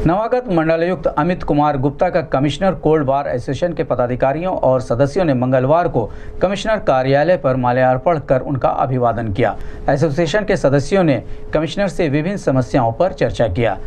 नवागत मंडलायुक्त अमित कुमार गुप्ता का commissioner cold bar association के पदाधिकारियों और सदस्यों ने मंगलवार को कमिश्नर कार्यालय पर माल्यार्पण कर उनका अभिवादन किया। एसोसिएशन के सदस्यों ने कमिश्नर से विभिन्न समस्याओं पर चर्चा किया।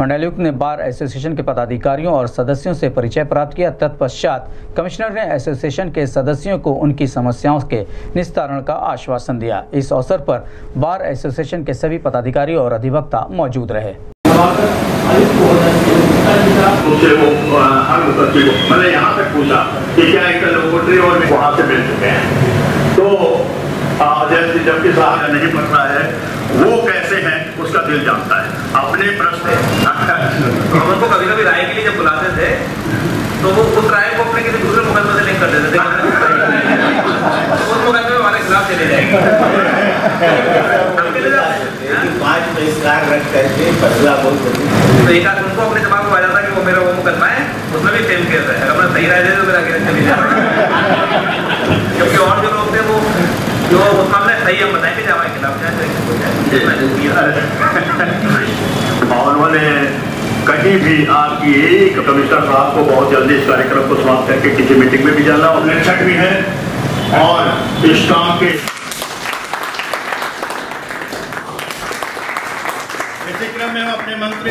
मंडलायुक्त ने बार एसोसिएशन के पदाधिकारियों और सदस्यों से परिचय प्राप्त किया। तत्पश्चात कमिश्नर ने एसोसिएशन के सदस्यों को उनकी समस्याओं के निस्तारण का आश्वासन दिया। इस अवसर पर बार एसोसिएशन के सभी पदाधिकारी और अधिवक्ता मौजूद रहे। वो अ, हर मुकदमे को मैंने यहाँ तक पूछा कि क्या एक लेबोरेटरी और वहाँ से मिल चुके हैं तो जैसे जबकि साहब नहीं पढ़ा है वो कैसे हैं उसका दिल जानता है अपने प्रश्न उनको कभी कभी राय के लिए जब बुलाते थे तो वो उस राय को अपने किसी दूसरे मुकदमे से लिंक कर देते थे उस मुकदमे में हमारे खिलाफ चले जाएँगे? पाँच बहिष्कार रख करके फैसला बोल तो एक आध उनको अपने दिमाग में जाता वो मेरा वो मुकदमा है उसमें भी सेम केस है अगर मैं सही राय दे तो मेरा केस चली जाए क्योंकि और जो लोग थे वो जो उस मामले सही हम बताएँ कि हमारे खिलाफ जाए हो। और उन्होंने कहीं भी आपकी एक कमिश्नर साहब को बहुत जल्दी इस कार्यक्रम को समाप्त करके किसी मीटिंग में भी जाना। और भी है और इस काम के क्रम में हम अपने मंत्री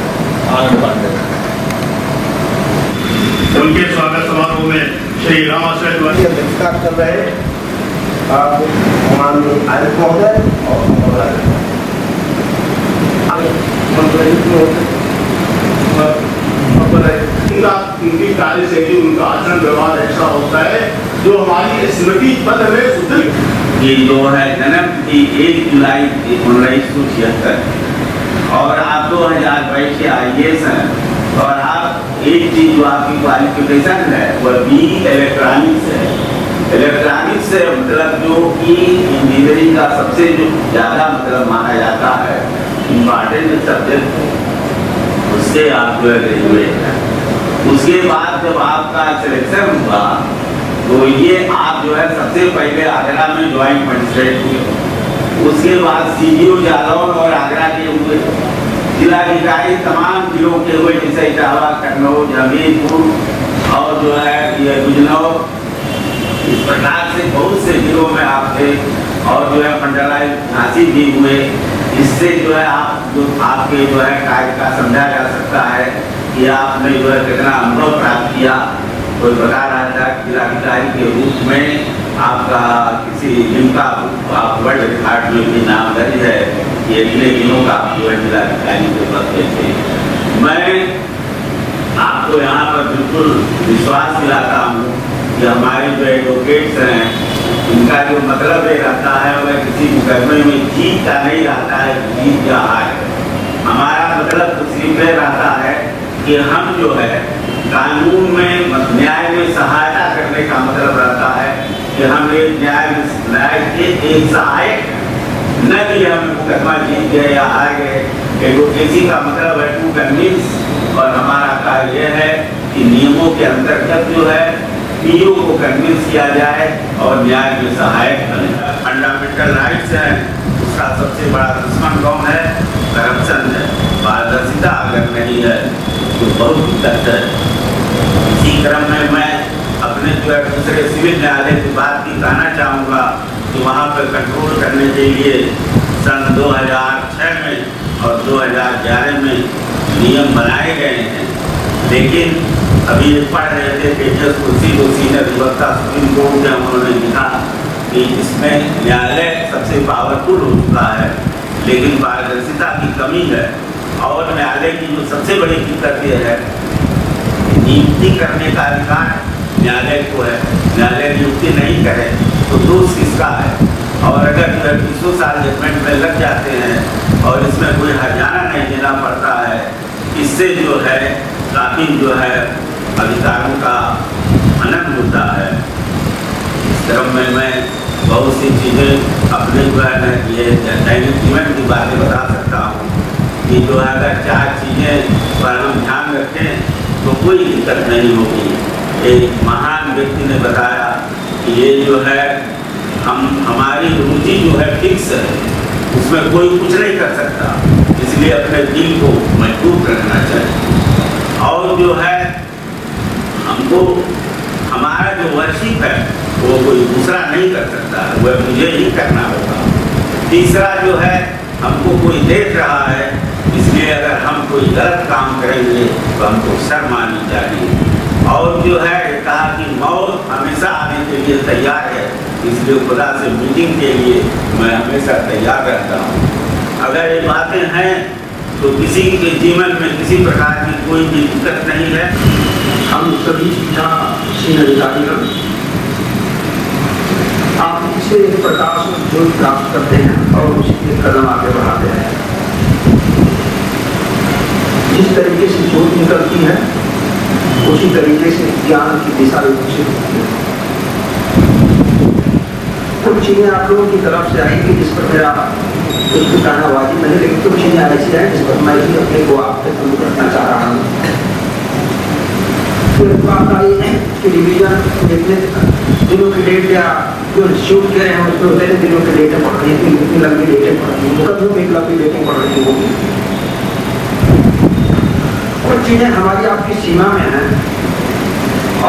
उनके स्वागत समारोह में श्री रामाश्रय द्वारा कर रहे आप आयुक्त महोदय और उनका उनकी कार्यशैली उनका आचरण व्यवहार ऐसा होता है जो हमारी स्मृति पद में सुदृढ़ ये जो है जन्म की एक जुलाई उन्नीस सौ छिहत्तर। और आप दो हज़ार बाईस के आई हैं और आप एक चीज़ जो आपकी क्वालिफिकेशन है, वह बी इलेक्ट्रॉनिक्स है। इलेक्ट्रॉनिक्स से मतलब जो कि इंजीनियरिंग का सबसे जो ज़्यादा मतलब माना जाता है इंपॉर्टेंट सब्जेक्ट उससे आप जो है ग्रेजुएट हैं। उसके बाद जब आपका सिलेक्शन हुआ तो ये आप जो है सबसे पहले आगरा में ज्वाइंट मजिस्ट्रेट हुए उसके बाद सी डी जालौन और आगरा के हुए जिलाधिकारी तमाम जिलों के हुए जैसे इटावा कन्नौज हमीरपुर और जो है ये बिजनौर। इस प्रकार से बहुत से जिलों में आप थे और जो है मंडलायुक्त झांसी भी हुए। इससे जो है आप जो आपके जो है कार्य का समझा जा सकता है कि आपने जो है कितना अनुभव प्राप्त किया। कोई था कि जिलाधिकारी के रूप में आपका किसी जिनका आप वर्ल्ड रिकॉर्ड में भी नाम दर्ज है, ये इतने दिनों का आप जो है जिलाधिकारी के पद पे थे। मैं आपको यहाँ पर बिल्कुल विश्वास दिलाता हूँ कि हमारे जो एडवोकेट्स हैं, इनका जो मतलब ये रहता है, वह किसी मुकदमे में जीत का नहीं रहता है, जीत का हार हमारा मतलब तो सिर्फ़ रहता है कि हम जो है, कानून में, न्याय में सहायता करने का मतलब रहता है कि हम एक न्याय न्याय के एक सहायक न कि हम मुकदमा जीत गए या हार गए। एडवोकेसी का मतलब है टू कन्विंस और हमारा कार्य यह है कि नियमों के अंतर्गत जो है पीओ को कन्विंस किया जाए और न्याय में सहायक बने। फंडामेंटल राइट्स है। उसका सबसे बड़ा दुश्मन कौन है? करप्शन है। पारदर्शिता अगर नहीं है तो बहुत दिक्कत है। इसी क्रम में मैं अपने जो है दूसरे सिविल न्यायालय की बात भी कहना चाहूँगा। कि वहाँ पर कंट्रोल करने के लिए सन 2006 में और 2011 में नियम बनाए गए हैं। लेकिन अभी पढ़ रहे थे तेजस कुर्सी को सीनियर अधिवक्ता सुप्रीम कोर्ट में उन्होंने लिखा कि इसमें न्यायालय सबसे पावरफुल हो चुका है, लेकिन पारदर्शिता की कमी है और न्यायालय की जो सबसे बड़ी दिक्कत यह है, नियुक्ति करने का अधिकार न्यायालय को है। न्यायालय नियुक्ति नहीं करे तो दोष किसका है है जजमेंट में लग जाते हैं और इसमें कोई हरजाना उससे जो है, काफ़ी जो है, अधिकारों का हनन होता है। इस क्रम में मैं बहुत सी चीज़ें अपने जो है ये दैनिक जीवन की बातें बता सकता हूँ कि जो है, अगर चार चीज़ें पर हम ध्यान रखें तो कोई दिक्कत नहीं होगी। एक महान व्यक्ति ने बताया कि ये जो है हम, हमारी रुचि जो है फिक्स है, उसमें कोई कुछ नहीं कर सकता। इसलिए अपने दिल को मज़बूत रखना चाहिए। और जो है, हमको, हमारा जो वर्शिप है, वो कोई दूसरा नहीं कर सकता। वह मुझे ही करना होगा। तीसरा जो है, हमको कोई देख रहा है, इसलिए अगर हम कोई गलत काम करेंगे तो हमको शर्म आनी चाहिए। और जो है कहा कि मौत हमेशा आने के लिए तैयार है। इसलिए खुदा से मीटिंग के लिए मैं हमेशा तैयार रहता हूँ। अगर ये बातें हैं तो किसी के जीवन में किसी प्रकार की कोई भी दिक्कत नहीं है। हम सभी शिक्षा श्री अधिकारीगण आप इसे प्रकाश ज्योत प्राप्त करते हैं और उसी के कदम आगे बढ़ाते हैं। जिस तरीके से ज्योत निकलती है, उसी तरीके से ज्ञान की दिशा विकसित होती है। कुछ चीज़ें आप लोगों की तरफ़ से आएँगी जिस पर मेरा कुछ भी कहना वाजिब नहीं लेकिन कुछ चीज़ें ऐसी हैं जिस पर मैं ही अपने को आपसे शुरू करना चाह रहा हूँ। फिर बात आई है कि रिवीजन जितने दिनों की डेट या जो इंस्टीट्यूट के हैं, उसमें उतने दिनों की डेटें पढ़ रही थी इतनी लंबी डेटें पढ़ रही थी कभी भी लंबी डेटें पढ़ रही होगी। कुछ चीज़ें हमारी आपकी सीमा में हैं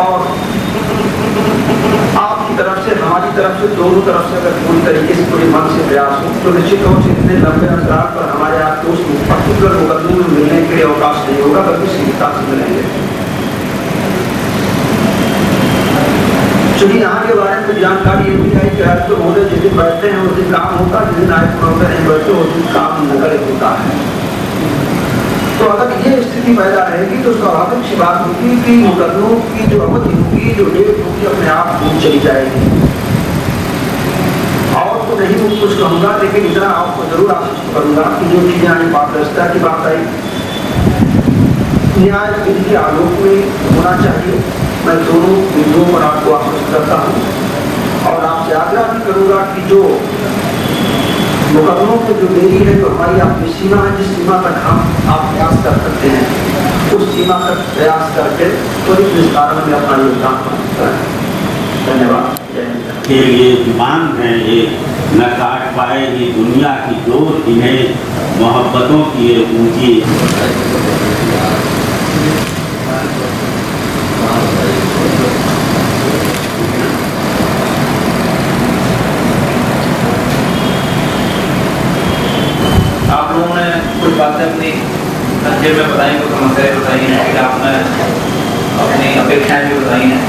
और आपकी तरफ़ से, हमारी तरफ़ से, दोनों तरफ़ से अगर पूरी तरीके से, पूरे मन से प्रयास हो तो निश्चित तौर से इतने लंबे अंतराल पर हमारे आपको उस पर्टिकुलर मुकदमे में मिलने के लिए अवकाश नहीं होगा, बल्कि सीमितता से मिलेंगे। चूँकि यहाँ के बारे में जानकारी ये भी है कि आज तो महोदय जिस दिन बैठते हैं, उस दिन काम होता है, जिस दिन आयुक्त महोदय नहीं बैठते उस दिन काम नगर होता है। तो अगर ये स्थिति पैदा रहेगी तो स्वाभाविक सी बात होगी कि मुकदमों की, जो अवधि होगी, जो डेट होगी, अपने आप घूम चली जाएगी। और तो नहीं मैं कुछ कहूँगा, लेकिन इतना आपको ज़रूर आश्वस्त करूँगा कि जो चीज़ें आज पारदर्शिता की बात आई न्याय विधि के आलोक में होना चाहिए। मैं दोनों बिंदुओं पर आपको आश्वस्त करता हूँ। और आपसे आग्रह भी करूँगा कि जो मुकदमों में जो देरी है जो हमारी आपकी सीमा है, जिस सीमा तक हम आप प्रयास कर सकते हैं, उस सीमा तक प्रयास करके त्वरित निस्तारण में अपना योगदान करें। धन्यवाद। के लिए विमान हैं ये, न काट पाएगी दुनिया की डोर इन्हें मोहब्बतों की ये ऊँची। कुछ बातें अपनी संक्षेप में बताई, कुछ समस्याएँ बताई हैं, फिर आपने अपनी अपेक्षाएँ भी बताई हैं।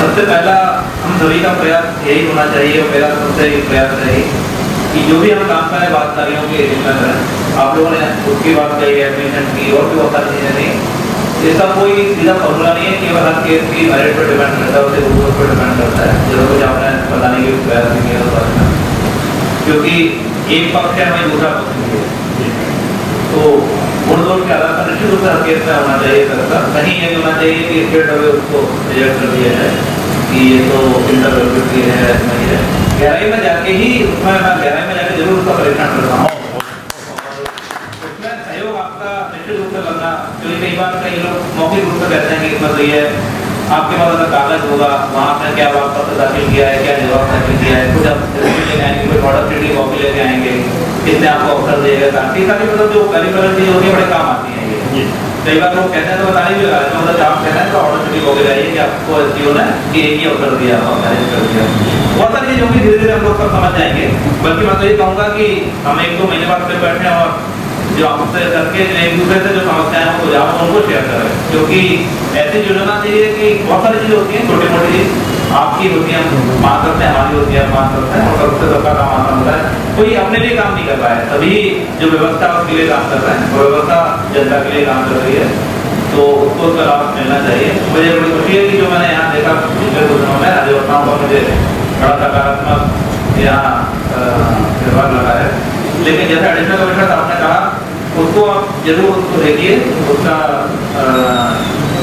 सबसे पहला, हम सभी का प्रयास यही होना चाहिए, और मेरा सबसे एक प्रयास रही कि जो भी हम काम करें बात कार्यों के जिम्मे करें आप लोगों ने उसकी बात कही है एडमिशन की, और भी बहुत सारी चीज़ें थी इसका कोई सीधा फॉर्मूला नहीं है कि अगर हर केस की मेरिट पर डिपेंड करता है उसके ऊपर पर डिपेंड करता है। जैसा कुछ आपने बताने की प्रयास किया उस क्योंकि एक पक्ष है वही दूसरा पक्ष भी है। तो गुण दोष के आधार पर निश्चित रूप से हर केस में होना चाहिए सरकार कहीं ये होना चाहिए कि स्टेट अवे उसको रिजेक्ट कर दिया जाए, कि ये तो इंटर की है नहीं है। गहराई में जाके ही उसमें मैं गहराई में जाके ज़रूर उसका परीक्षण करता हूँ। सहयोग आपका निश्चित रूप से करना, क्योंकि कई बार कई लोग मौखिक रूप से कहते हैं कि सही है आपके पास अगर कागज़ होगा वहाँ आपने क्या वाक पत्र दाखिल किया है क्या जवाब दाखिल किया है? कुछ आप लेके आएँगे कोई ऑर्डर की कॉपी लेके आएँगे किसने आपको अवसर दिएगा ताकि सारी मतलब जो करिकुलर चीज़ होती है बड़े काम आती है ये। कई बार लोग कहते हैं तो बताने भी लगा मतलब आप कहते हैं तो ऑर्डर की कॉपी लाइए कि आपको एस ने कि एक ही अवसर दिया मैनेज कर दिया। बहुत सारी चीज़ों की धीरे धीरे हम लोग सब समझ जाएँगे। बल्कि मैं तो ये कहूँगा कि हम एक दो महीने बाद फिर बैठे और जो आपसे करके एक दूसरे से जो समस्याएँ हैं वो जाओ, उनको शेयर करें। क्योंकि ऐसी योजना चाहिए कि बहुत सारी चीज़ें होती हैं छोटी मोटी चीज़ आपकी होती है मान सकते हैं हमारी होती है मान सकते हैं और सबसे सबका काम आसान होता है। कोई अपने लिए काम नहीं कर रहा है। सभी जो व्यवस्था उसके लिए काम कर रहे हैं। और व्यवस्था जनता के लिए काम कर रही है। तो उसको उसका लाभ मिलना चाहिए। मुझे बड़ी खुशी है कि जो मैंने यहाँ देखा पिछले कुछ दिनों में राज्यवर्ताओं का मुझे बड़ा सकारात्मक यहाँ व्यवहार लगा है। लेकिन जैसा एडिशनल कमिश्नर साहब आप ज़रूर उसको देखिए, उसका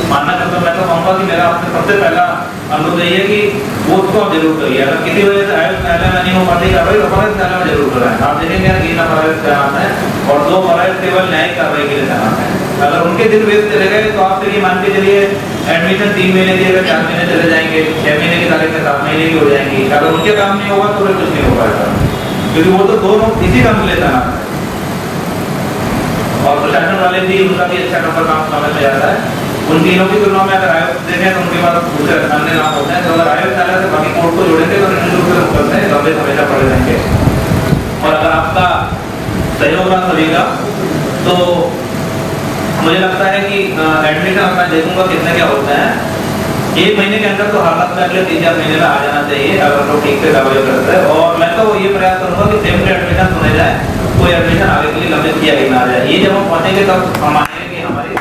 मानना चाहता मैं तो कहूँगा कि मेरा आपसे सबसे पहला अनुरोध यही है कि वो उसको आप ज़रूर करिए। अगर किसी वजह से आयुष न्यायालय में नहीं हो पाती कार्रवाई तो फराज न्यायालय में ज़रूर कराएँ आप देखेंगे कि ना फराज तैनात है और दो फराज केवल न्यायिक कार्रवाई के लिए तैनात है। अगर उनके दिन वेस्ट चले गए तो आप फिर ये मान के चलिए एडमिशन तीन महीने की अगर चार महीने चले जाएँगे, छह महीने की तारीख में सात महीने की हो जाएँगी। अगर उनके काम नहीं होगा तो फिर कुछ नहीं हो पाएगा। क्योंकि वो तो दोनों इसी काम के लिए तैनात है। और प्रशासन वाले भी उनका भी अच्छा नंबर काम समय में आता है। उन तीनों की तुलना में अगर आयोग देखें तो उनके पास दूसरे अन्य नाम होते हैं। तो अगर आयोग चाहे से बाकी कोर्ट को जोड़ेंगे तो निश्चित रूप से मुकदमे लंबे समय हमेशा पड़े रहेंगे। और अगर आपका सहयोग रहा सभी का तो मुझे लगता है कि एडमिशन अपना देखूँगा कितने क्या होता है। एक महीने के अंदर तो हालात में अगले तीन चार महीने में आ जाना चाहिए, अगर लोग ठीक से कार्रवाई करते हैं। और मैं तो ये प्रयास करूँगा कि सेम डे एडमिशन सुने जाए, कोई एडमिशन आगे के लिए लंबित किया ही ना जाए। ये जब हम पहुँचेंगे, तब हम आएँगे कि हमारी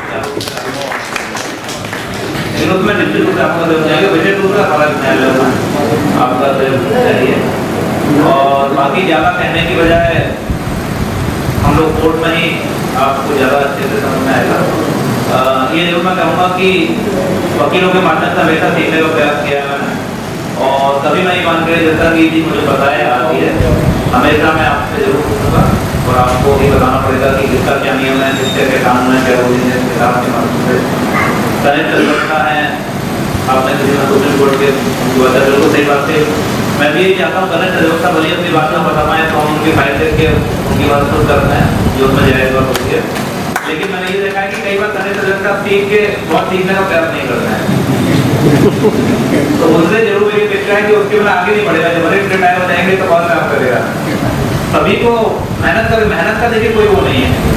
उसमें निश्चित रूप से आपका सहयोग चाहिए विशेष रूप से हमारा न्यायालय में आपका सहयोग चाहिए। और बाकी ज़्यादा कहने की बजाय, हम लोग कोर्ट में ही आपको ज़्यादा अच्छे से समझ में आएगा। ये ज़रूर मैं कहूँगा कि वकीलों के माध्यम से हमेशा सीखने का प्रयास किया मैंने। और कभी मैं ये मान कर जैसा कि जी मुझे पता है आती है। हमेशा मैं आपसे ज़रूर पूछूँगा और आपको भी बताना पड़ेगा कि किसका क्या नियम है किसके क्या कानून है, क्या रूल है हिसाब के माध्यम से। करेक्ट व्यवस्था है। आपने किसी सुप्रीम कोर्ट के उनकी वजह बिल्कुल सही बात है। मैं भी यही चाहता हूँ करेक्ट व्यवस्था बनी अपनी बात में बता पाए तो हम उनकी फ़ायदे के, उनकी बात खुद करते हैं, जो उसमें जायज़ बात होती है। लेकिन मैंने ये देखा है कि कई बार तरह तरह का सीख के बहुत सीखने का प्रयास नहीं करता है। तो उनसे ज़रूर मेरी अपेक्षा है कि उसके बिना आगे नहीं बढ़ेगा। जब बड़े रिटायर हो जाएँगे तो कौन काम करेगा। सभी को मेहनत कर मेहनत का देखिए कोई वो नहीं है।